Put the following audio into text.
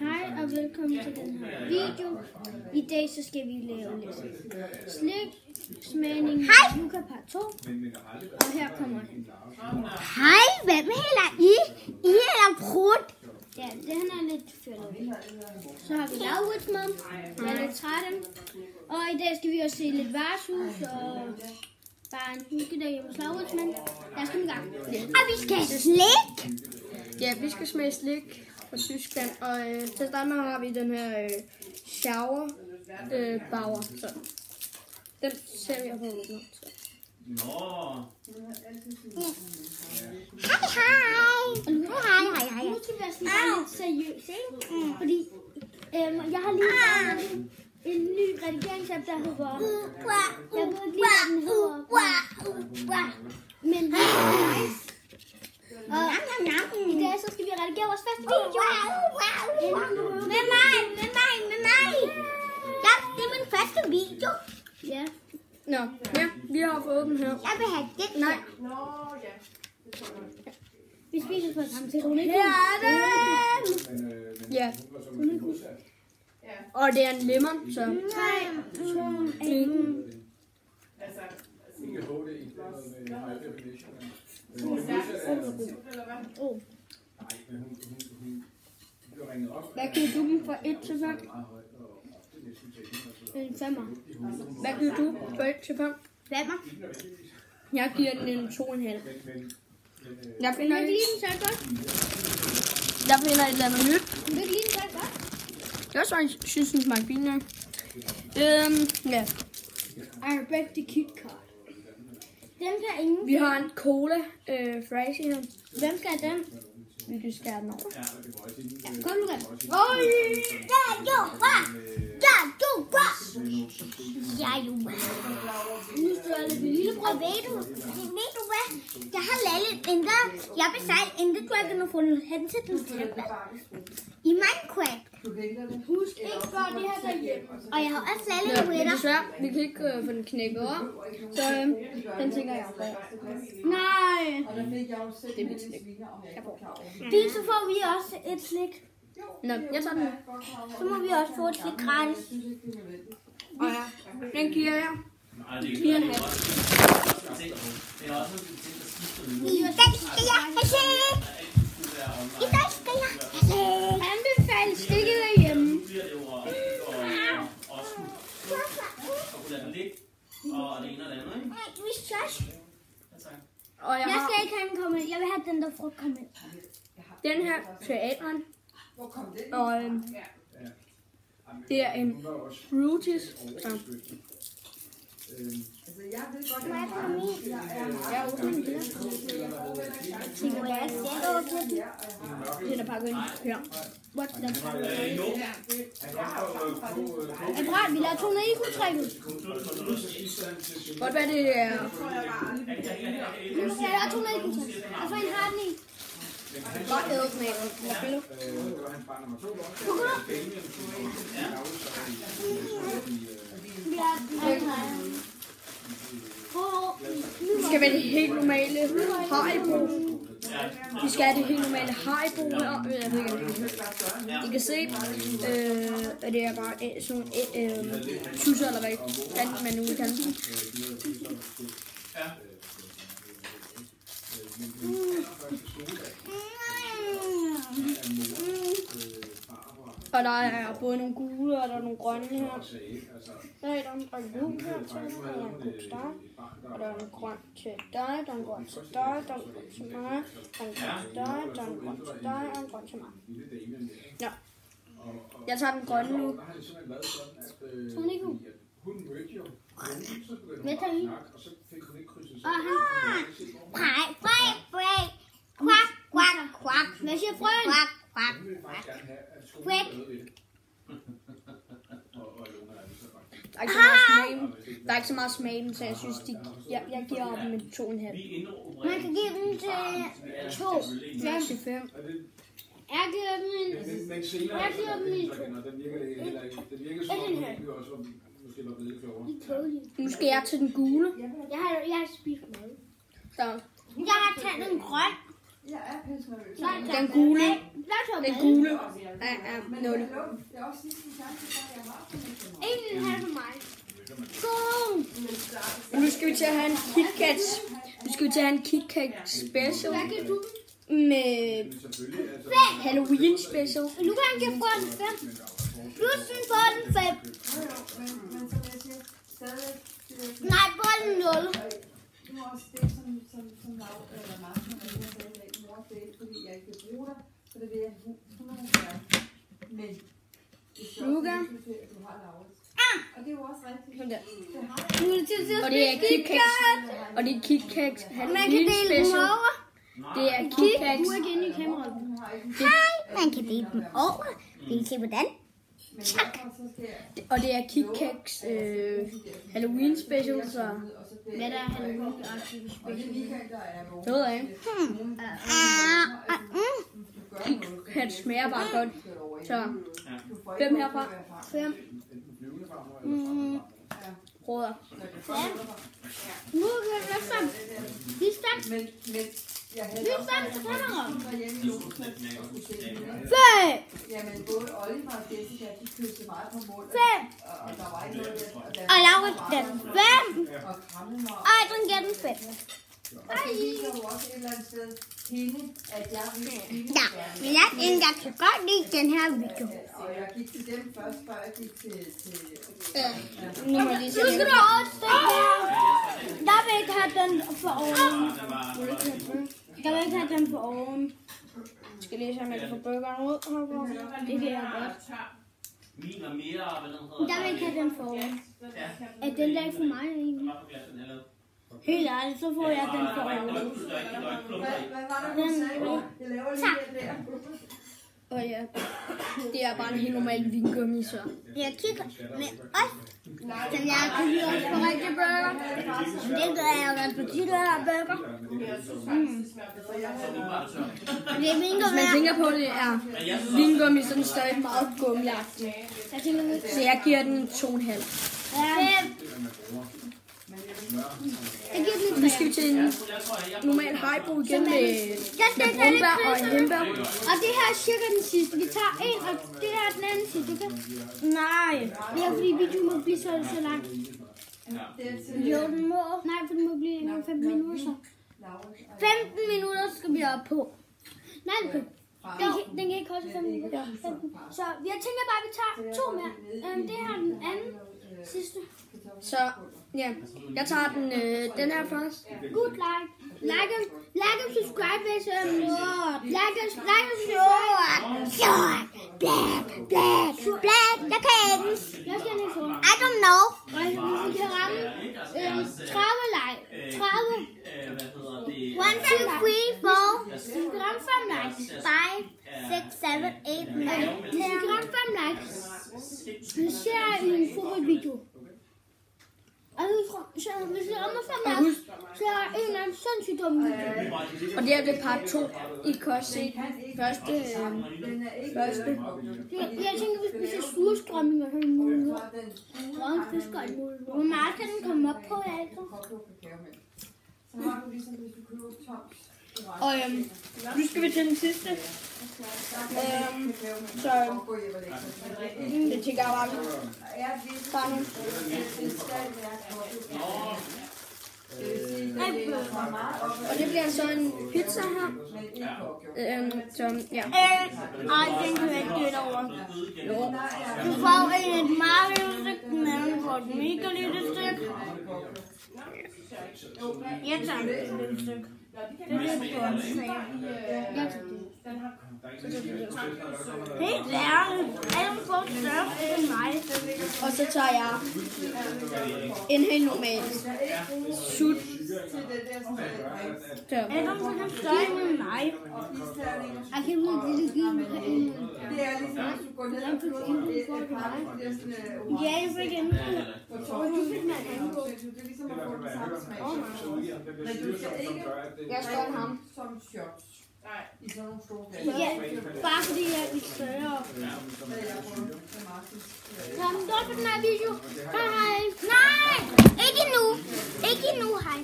Hej og velkommen til den her video. I dag så skal vi lave lidt slik smagning med Luca part 2. Og her kommer den. Hej, hvem hælder I? I hælder prut. Ja, den er lidt fjollet. Så har vi Lauritsmad. Jeg er lidt træt. Og i dag skal vi også se lidt vareshus og bare en hyggedag hjemme hos Lauritsmand. Lad os komme i gang. Og vi skal slik. Ja, vi skal smage slik fra Tyskland, og øh, til at starte med har vi den her øh, shower øh, bauer. Så den ser vi åbnet. Så. Nå, Hej, hej. Nu hej, hej, hej. Nu skal vi være sådan lidt seriøse, ikke? Fordi øhm, jeg har lige lavet en, en ny redigeringsapp, der hedder... Jeg ved ikke lige, hvad den hedder. Men den er nice. Og i dag så skal vi redigere vores første video. Med mig, med mig, med mig. Ja, det er min første video. Ja. Nå, ja, vi har fået den her. Jeg vil have det. Nej, Hun er Her er den. ja. Og det er en lemon, så 3, 2, 1. Oh. hvad giver du den fra 1 til 5? En femmer. Hvad giver du fra 1 til 5? Femmer. Jeg giver den en 2,5. Jeg finder, du så godt? jeg finder et eller andet nyt. Kan du ikke lide den? Jeg så synes, den smager fint nok. Øhm, ja. I bet the kit card. Den kan ingen. Vi har en cola øh, fries her. Hvem skal have den? Vi kan skære den over. Kom, Lukas. Oj. Ja, jo, hva? Ja, jo, hva? Ja, jo, hva? Nu står jeg lidt med lillebror. Og ved du, in the यहाँ पे शायद in the quad no full headset is I Minecraft. Husk ikke for det her derhjemme. Og jeg har også lavet en ja, men desværre, vi kan ikke øh, få den knækket over, så øh, den tænker jeg på. Nej. Det er mit slik. Jeg får. Fordi så får vi også et slik. Nå, jeg tager den. Så må vi også få et slik gratis. Og ja, den giver jeg. 4,5 bibliotek, men også nogle bibliotek, der skifter nu. Han vil falde stikket derhjemme. Nu bliver jo og og kunne og det ene andet, ikke? Du jeg, skal ikke have. Jeg vil have den der frugt kommet. Den her teateren. Hvor kom den? Og øhm, det er en Brutus, som så. Må jeg få min? Jeg åbner den her. Må jeg selv åbne den? Den er pakket ind her. What the fuck? Øh, jo. Adrat, vi lader Tone ikke udtrækket. Godt være det er... Nu skal jeg lade Tone ikke udtrækket. Og så en har den i. Godt ædet med. Jeg spiller. Vi har Det skal være det helt normale Haribo. Vi skal have det helt normale Haribo her. Øh, Jeg ved ikke, I kan kan se, øh, at det er bare øh, sådan øh, øh, tusser, eller hvad fanden man nu vil kalde dem. Og der er både nogle gule, og der er nogle grønne her. Der er der en grøn luk her til, der er en god start. Og der er en grøn til dig, der er en grøn til dig, der er en grøn til mig, der er en grøn til dig, der er en grøn til dig, og en grøn til mig. Ja. Jeg tager den grønne nu. Tone ikke ud. Hvad tager I? Og han... Brej, brej, brej. Kvak, kvak, kvak. Hvad siger frøen? Kvak, kvak, kvak. Kvak. Der er ikke så meget smag i dem. Der er ikke så meget smag dem, så jeg synes, de, jeg, jeg giver dem en 2,5. Vi er inde og Man kan give den til to. Ja, til 5. Jeg giver den en... Jeg giver dem en- og den virker det heller ikke. Den virker som om, vi også var, måske var blevet klogere. Nu skal jeg til den gule. Jeg har, jeg har spist mad. Så Jeg har taget en grøn. Er. Den gule. Den gule. Ja, ja, Men nul. hallo, det er også sidste chance, for jeg har haft det. En vil have for mig. Og nu skal vi til at have en KitKat. Nu skal vi til at have en KitKat special Hvad kan du? med. Halloween special. Nu kan han give den fem. Jo, jo, men, men som jeg siger, stadigvæk, det er Nej, på den nul. Nu er også det, som, som, som Lav, eller Martin og Maria sagde i dag, mor, det er ikke fordi, jeg ikke vil bruge dig, for det vil jeg 100 gøre. Men det er sjovt, Luca. Og det er jo også rigtigt. Sådan der. Nu er det tid til at Og det er. KitKat. Og det er KitKat Man kan Halloween dele dem special. over. Det er KitKat. Du er ikke inde i kameraet. Hun har ikke en Hej, man kan dele dem over. Vil I se hvordan? jeg Og det er KitKats øh, Halloween special, så Hvad der er Halloween aktive Og det er ved jeg ikke. KitKat smager bare godt. Så fem herfra. Fem råder. Nu kan vi være fem. Vi havde Vi fem til kameraet. Fem. Jamen, både Oliver og Jessica, de kyssede meget på munden. Fem. Og, der var ikke noget. Og, Laura den fem. og Adrian giver den fem. Og så viser jo også et eller andet sted hende, at jeg vil hende Ja, men jeg, jeg kan godt lide den her video. Og jeg gik til dem først, før jeg gik til... til Nu må lige Nu se. skal du også den her. Der vil ikke have den for oven. Der vil ikke have den for oven. Jeg skal lige se, om jeg kan få burgeren ud. Det kan jeg godt. Min og mere, hvad den hedder. Der vil ikke have den for oven. Er den der ikke for mig egentlig? Helt ærligt, så får jeg den for oven. Hvad, var det, hun sagde? Jeg laver lige den der. Og ja, det er bare en helt normal vingummi, så. Jeg kigger med os, som jeg kan lide også på rigtig burger. Det gør jeg jo, når jeg på her burger. Det er min Hvis man tænker på det, er vingummi sådan stadig meget gummiagtig. Så jeg giver den en 2,5. fem. Jeg giver den Nu skal vi til en normal hajbo igen med, med brumbær og hembær. Og det her er cirka den sidste. Vi tager en, og det her er den anden sidste, okay? Nej. Det er fordi videoen må blive så, så lang. Jo, den må. Nej, for den må blive en 15 minutter så. 15 minutter skal vi op på. Nej, okay. Den, kan, den kan ikke koste 15 minutter. 15. Så jeg tænker bare, at vi tager to mere. Øhm, det her er den anden sidste. Så ja, jeg tager den, øh, den her først. Good like. Like and, like and subscribe hvis um, like and, like and. Short, black, black, black, der kan jeg den. Jeg skal ikke få. I don't know. Og vi kan ramme øhm, 30 like. 30. Hvad hedder det? One, two, three, four, Hvis vi kan ramme 5 likes. five, six, seven, eight, nine. Hvis vi kan ramme 5 likes. Så ser jeg en fodboldvideo. Hvis så hvis vi rammer 5 likes, så er der en eller anden sindssygt dum video. Og det er det part 2. I kan også se første. Øh, første. Jeg, jeg tænker, vi spiser surstrømming og sådan muligheder. Grønne fisk og alt muligt. Hvor meget kan den komme op på, altså? Så har du ligesom, hvis du køber toms. Og øhm, nu skal vi til den sidste. Øhm, så øhm, det tænker jeg bare, vi tager nu. Og det bliver så en pizza her. Øhm, som, ja. Øh, Ej, den kan jeg ikke gætte over. Du får en et Mario-stik, den anden får et mega lille stik. Jeg tager et lille stykke. Det bliver stort. Jeg tager det. Helt ærligt, alle får større end mig. Og så tager jeg en helt normal sut. Så. Adam får han større end mig. Jeg kan ikke lide give mig en. Det er ligesom, hvis du går ned og køber et et par, det Ja, jeg fik en. du fik en anden på. Det er ligesom at få den samme smag. Men du skal ikke Jeg står ham. som shots. I sådan nogle store glas. Ja, bare fordi jeg er lidt større. Kom, godt for den her video. Hej hej. Nej, ikke nu. Ikke nu, hej.